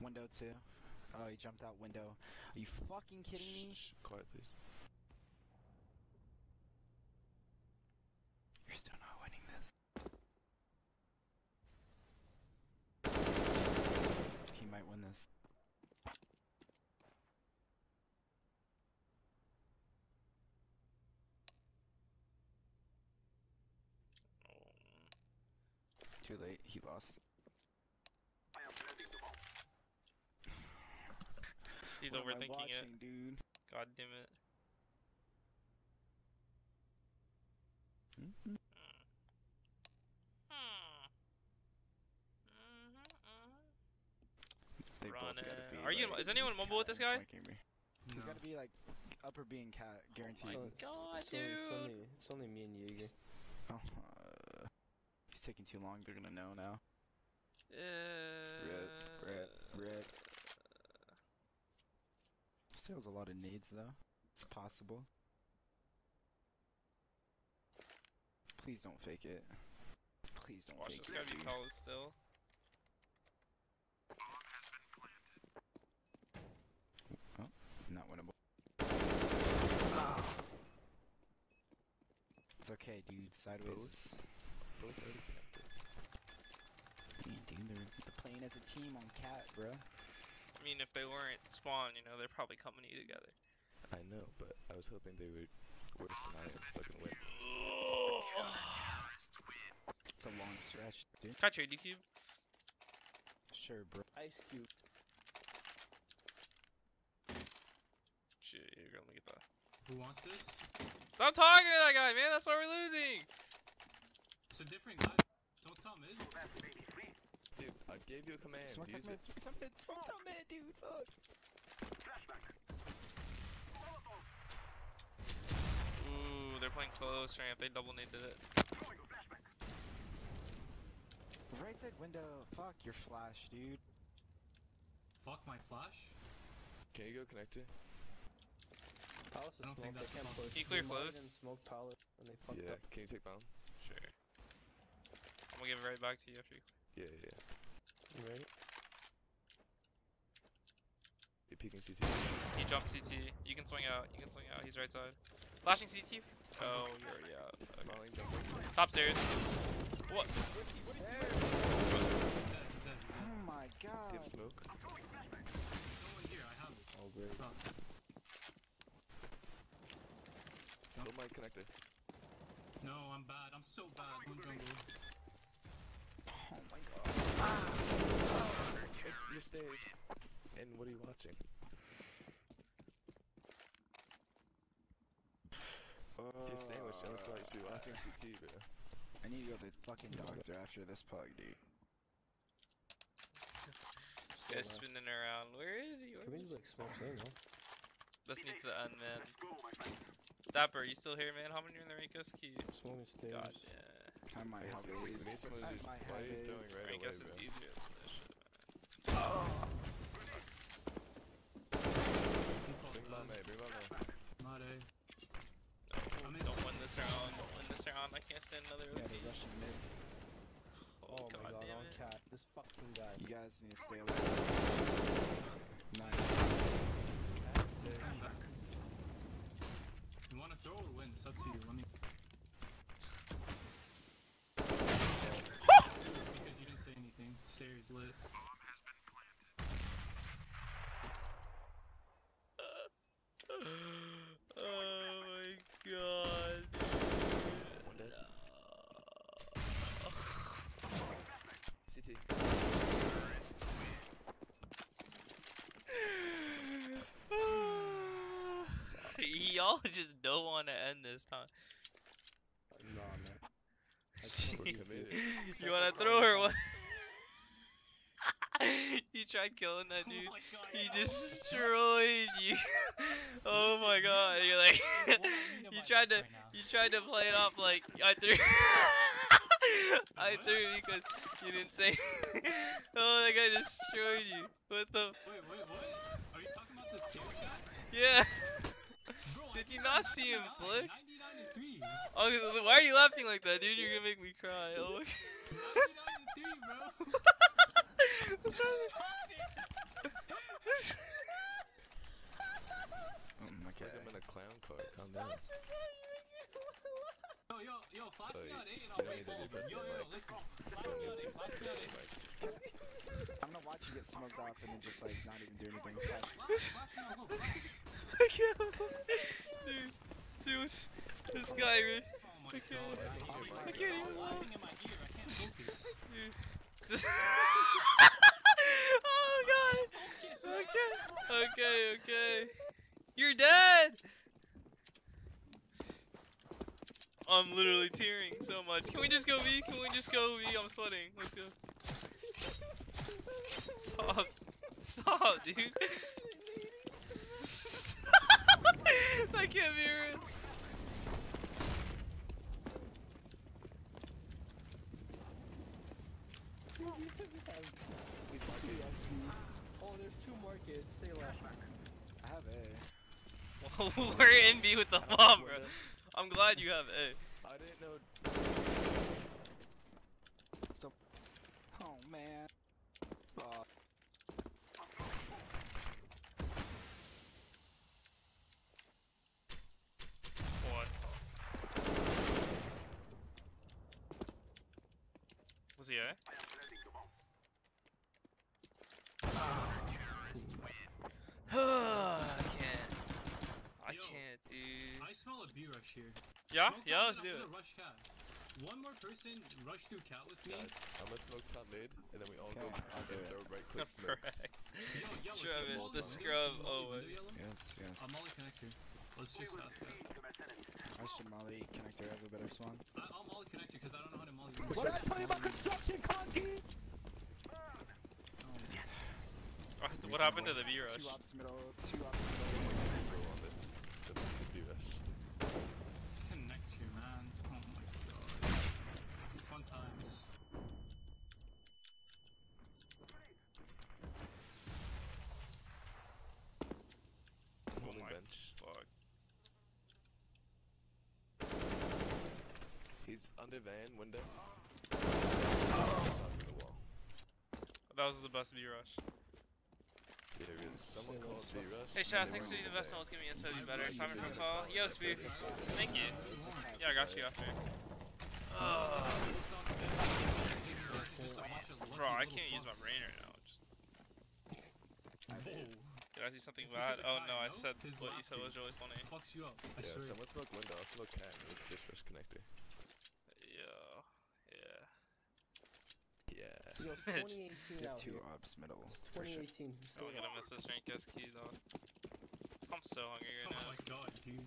F: Window two. Oh, he jumped out window. Are you fucking kidding me?
B: Shh, quiet, please.
F: You're still not winning this. He might win this. Too late. He lost.
D: I am planting the bomb.
E: he's
F: What am I
E: overthinking it.
F: dude.
E: God damn it.
F: Mhm.
E: Hmm. Mhm, mhm.
F: They both gotta be,
E: Are you-
F: like,
E: is anyone mumble with this guy?
F: flanking me. He's
C: No.
F: gotta be like upper being cat, guaranteed.
A: So-
E: God,
A: It's only, it's
E: dude.
A: only, it's only me and Yugi.
F: Oh, he's taking too long. They're gonna know now.
E: Uh,
F: rip, rip. Still has a lot of nades though. It's possible. Please don't fake it. Please don't
E: Watch
F: fake
E: this
F: it.
E: guy be tall still.
F: Not winnable. It's okay, dude. Sideways.
B: Both already connected.
F: Man, dude, they're, they're playing as a team on cat, bro.
E: I mean, if they weren't spawn, you know, they're probably company together.
B: I know, but I was hoping they would worse than I am so I can win.
F: It's a long stretch, dude.
E: Can I trade you cube?
F: Sure, bro.
A: Ice Cube.
E: Shit, here, let me get that.
C: Who wants this?
E: Stop talking to that guy, man. That's why we're losing.
C: It's a different guy. Don't tell me.
B: Dude, I gave you a command.
F: Smoke top
B: Use
F: mid,
B: it.
F: smoke top mid, smoke top mid, dude. Fuck.
E: Ooh, they're playing close ramp. They double needed it.
F: Right side window. Fuck your flash, dude.
C: Fuck my flash.
B: Can you go connect it?
A: Palace is
C: don't
A: smoke. They can't
C: possible.
A: push.
E: Can you clear close?
A: smoke Palace and they fucked
B: yeah.
A: up.
B: Can you take bomb?
E: Sure. I'm gonna give it right back to you after you.
B: Yeah, yeah, yeah.
A: You ready?
B: You're peeking CT.
E: He jumped CT. You can swing out. You can swing out. He's right side. Flashing CT. Oh, you're already out. Okay. Top stairs. What?
C: He's dead, he's dead, he's
F: Oh my
B: Do you
F: god.
B: have smoke?
C: No one here. I have it.
A: Oh, great.
C: Cross.
B: Kill my connector.
C: No, I'm bad. I'm so bad. One jungle.
F: My god.
B: Hit your stairs. And what are you watching? If you're sandwiched, I was like, you should be watching CT, bro.
F: I need to go to the fucking dogs after this pug, dude.
A: So
E: Guy's spinning around. Where is he?
A: Can
E: Where
A: we
E: is
A: just like smoke in, no?
E: This needs to end, man. Dapper, you still here, man? How many are in the Rico's queue?
A: Smoking stairs.
E: God, yeah.
F: I might
B: I
F: have
B: guess we
F: AIDS.
B: to
F: I might have AIDS.
B: right
E: I
B: away,
E: guess it's easier than this shit, man.
C: He called
B: Bring bomb
C: dead.
B: A, bring bomb A.
C: Not A.
E: No, don't win this round. Don't win this round. I can't stand another
F: Yeah,
E: OT.
F: they're mid.
A: Oh, oh, my
E: God
A: god,
E: damn
A: on
E: it.
A: cat. This fucking guy.
F: You guys need to stay away. Nice.
C: Come back. You wanna throw or win? It's up to you. Let me. because you didn't say anything. Stairs lit.
E: Uh, uh, oh my god.
B: One dead. CT.
E: Y'all just don't want to end this time.
A: Nah, man. I just
B: We're
A: wanna
B: committed.
A: use it.
E: You wanna throw
A: all
E: or
A: I'm
E: what? you tried killing that
C: Oh
E: dude.
C: my god,
E: He
C: yeah.
E: destroyed you. oh my god. You're like
C: What I mean
E: you tried to
C: that right now.
E: you tried to play it off like I threw I threw because you didn't say Oh that guy destroyed you. What the
C: Wait, wait, what? Are you talking about this guy?
E: Yeah. Did you not see him
C: 99,
E: flick?
C: 99 to 3.
E: Oh, why are you laughing like that, dude? You're gonna make me cry. Oh my
C: 99
F: Oh my god.
B: I'm in a clown car. Calm down.
C: Yo, yo, yo, flash
B: Oh,
C: me out A and I'll wait Yo, yo, listen. Flash me out A, flash me out A.
F: I'm gonna watch you get smoked off and then just like not even do anything.
E: I can't. Dude, dude, this- guy, man.
C: Oh
E: I can't-. I can't even
C: focus.
E: Dude. oh god. Okay. Okay, okay. You're dead. I'm literally tearing so much. Can we just go V? Can we just go V? I'm sweating. Let's go. Stop. Stop, dude. I can't be real. Hear it.
A: Oh, there's two markets. Stay left.
F: I have A.
E: We're in B with the bomb, bro. I'm glad you have A.
B: I didn't know.
F: Oh man. Uh,
E: What? Was he A?
D: I am planting the bomb.
E: I can't. I
C: Yo.
E: can't, dude.
C: I smell a B rush here.
E: Yeah?
C: Smoke
E: Yeah,
C: top
E: let's do
C: I'm
E: it.
C: gonna Rush cat. One more person rush through cat with me.
B: Guys, I'm gonna smoke top mid, and then we all go
F: Okay, I'll
B: and
F: do it.
B: throw right click smokes.
E: Correct.
C: Yo, yellow,
E: Scrub
C: can you
E: it,
C: molly
E: the scrub,
C: Can you molly
E: oh,
C: window
F: yes, yes.
C: I'm molly connector. Let's just fast cat.
D: defeat the mercenaries.
F: I should molly connector have a better spawn.
C: I, I'll molly connector because I don't know how to molly
A: What
C: window.
A: did I tell you about construction, Conky? Oh.
E: What- What happened to the V rush?
F: Two ops middle, two ops middle.
B: Go on this. So that's the B rush.
C: Let's connect here, man. Oh my god. Fun times.
E: Oh
B: Holding
E: my
B: bench.
E: fuck.
B: He's van window. Shot through the wall.
E: That was the best B rush.
B: Yeah, really. Someone
A: Say
B: calls
A: those
B: rush.
E: Hey, Shaz, thanks for
B: run
E: the
B: over
E: investment.
B: there.
E: Let's give me inspo be better. Simon
B: did
E: from
B: it.
E: call. Yo,
B: That's
E: Spook.
B: good.
E: Thank you. Yeah, I got you after. Uh,
C: It's just a bunch of
E: bro, I can't use my brain right now. Just, did I see something bad? Oh no, I said
C: His
E: what you said was really funny.
C: Fucks you up.
B: Yeah, someone smoke window. I'll smoke cat with this rush connector.
E: Yeah, yeah.
B: Yeah.
A: Yo, it's 2018
F: You
A: out
F: have two
A: here.
F: ops middle.
A: It's
F: for sure.
A: 2018.
E: I'm gonna miss this rank S key dog. I'm so hungry
C: Oh
E: right now.
C: Oh my god, dude.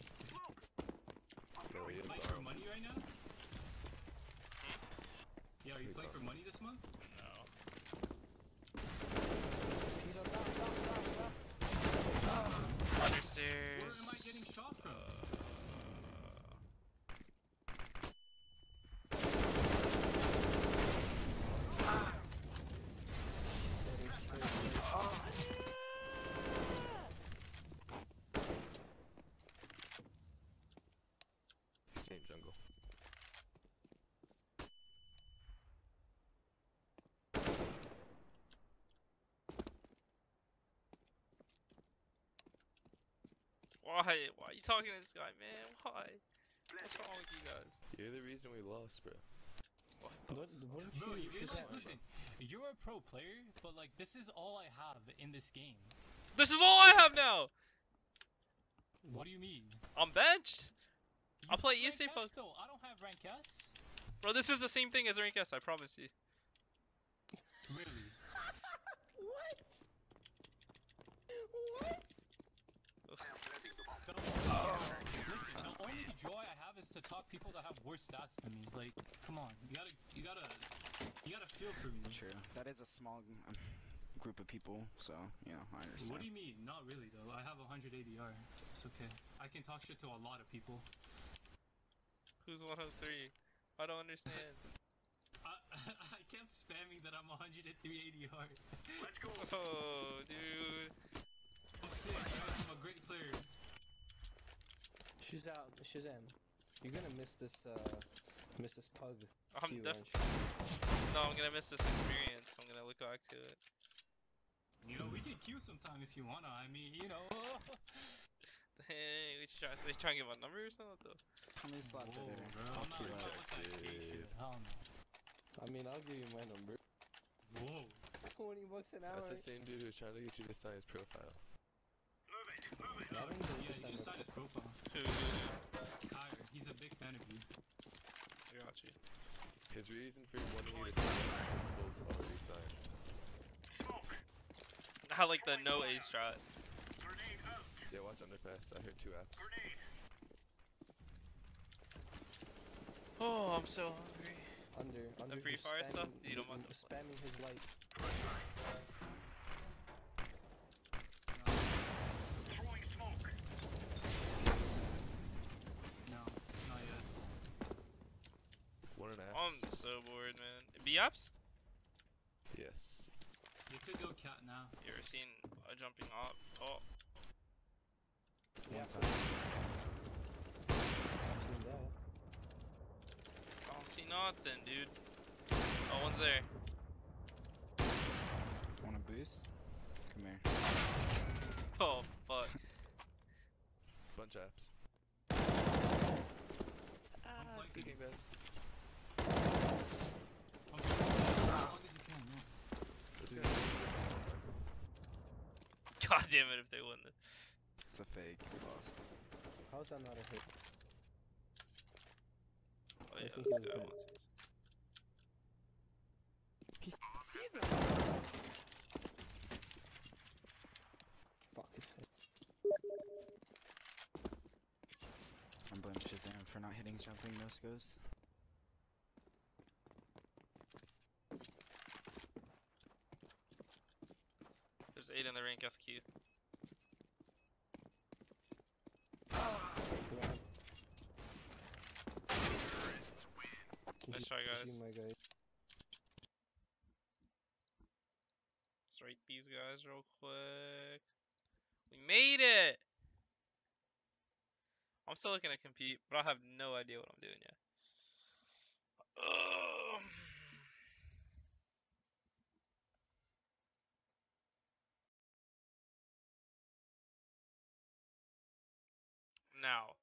B: No, he
C: You playing for money right now? Hmm? Yeah, are you playing for money this month?
E: No.
A: He's on top, top, top, top.
E: Understairs.
C: Where am I getting shot from?
A: Steady, straight.
B: Same jungle.
E: Why? Why are you talking to this guy, man? Why? What's wrong with you guys?
B: You're the reason we lost, bro.
E: What the
A: What, wouldn't
C: Bro,
A: you,
C: you realize, listen, you're a pro player, but like, this is all I have in this game.
E: This is all I have now.
C: What do you mean?
E: I'm benched.
C: You
E: I'll play
C: rank
E: ESA post.
C: though. I don't have rank S.
E: Bro, this is the same thing as rank S, I promise you.
C: Really?
A: What? What?
C: So, listen, the only joy I have is to talk people that have worse stats than me. Like, come on, you gotta, you gotta, you gotta feel for me.
F: True. That is a small um, group of people, so yeah, I understand.
C: What do you mean? Not really though. I have 100 ADR. It's okay. I can talk shit to a lot of people.
E: Who's 103? I don't understand.
C: I, I kept spamming that I'm 103 ADR.
D: Let's go.
E: Oh, dude.
C: I'm sick. I'm a great player.
A: She's out. Shahzam. You're gonna miss this, uh, miss this pug.
E: I'm
A: queue,
E: def-
A: aren't you?
E: No, I'm gonna miss this experience. I'm gonna look back to it.
C: You know, we can queue sometime if you wanna. I mean, you know.
E: Hey, we should try, so you trying to get my number or something? What
F: How many slots
C: Whoa,
F: are there?
C: bro. I'm not
B: queue
C: about
B: up,
C: with that gay
B: dude.
C: Hell no.
A: I mean, I'll give you my number.
C: Whoa.
A: 20 bucks an hour.
B: That's the same dude who's trying to get you to sign his profile.
D: Move it. Move it.
A: Yeah, I
C: Yeah,
A: just
C: you just
A: signed
C: signed his profile.
E: Who, who, who?
C: He's a big fan of you.
E: I got you.
B: His reason for wanting you to sign is because Bolt's already signed.
D: Smoke.
E: I like the no A strat.
D: Grenade out.
B: Yeah, watch underpass. I heard two apps.
D: Grenade.
E: Oh, I'm so hungry.
A: Under, under.
E: free
A: just
E: fire stuff?
A: spamming-
E: You don't want
A: m- Spamming his light.
E: So bored, man. B-ups?
B: Yes.
C: You could go cat now.
E: You ever seen a jumping up? Oh,
A: Yeah.
F: One time.
A: I've seen that.
E: I don't see nothing, dude. Oh, one's there.
F: Want a boost? Come here.
E: Oh, fuck.
B: Bunch of apps.
C: I'm uh, flanking.
B: Thinking this.
C: I'm
E: God damn it if they win this.
F: It's a fake. We lost.
A: How's that not a hit?
E: Oh,
A: I
E: yeah,
A: think
E: let's
A: he's
E: go.
F: He sees him.
A: Fuck, it's hit.
F: I'm blaming Shahzam for not hitting jumping no scopes.
E: There's eight in the SQ.
A: Yeah. Can
E: Nice try, guys.
A: my guy?
E: Let's rate these guys real quick. We made it! I'm still looking to compete, but I have no idea what I'm doing yet. Now.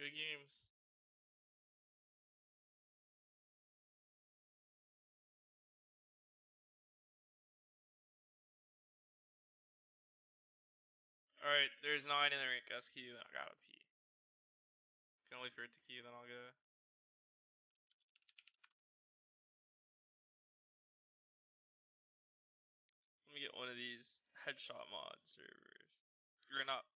E: Good games. Alright, there's nine in the rank SQ, I gotta pee. Can wait for it to queue, then I'll go. Let me get one of these headshot mod servers. You're not.